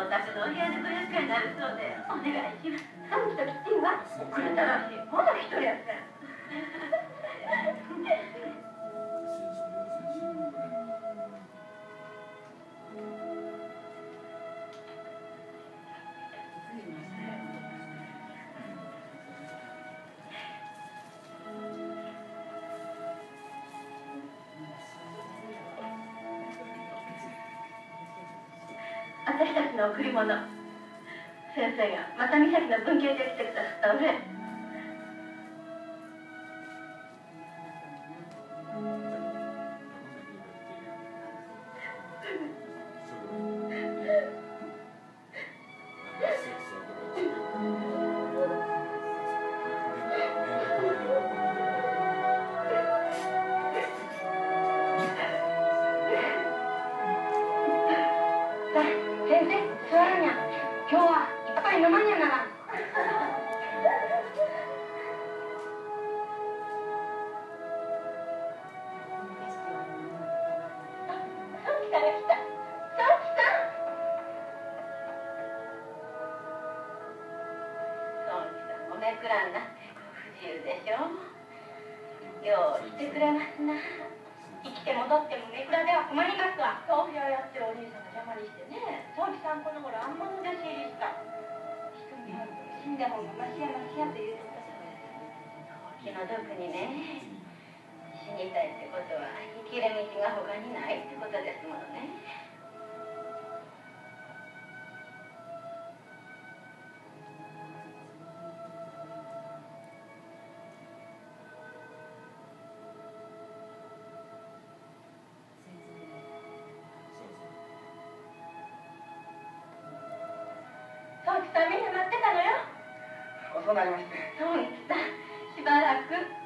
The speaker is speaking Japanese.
はお宅のお部屋でご厄介になるそうでお願いします。寒くときついわ遅れたらしいまだ一人やっ私たちの贈り物。先生がまた岬の文系で来てくださったお礼飲まにゃならんなってご不自由でしょようしてくれますな。生きて戻ってもめくらでは困りますわ。豆腐屋やってるお兄さんが邪魔にしてね。さん会うと死んだ方がマシやマシやと言うてたそうです気の毒にね死にたいってことは生きる道が他にないってことですものね。となりましてそう来たしばらく。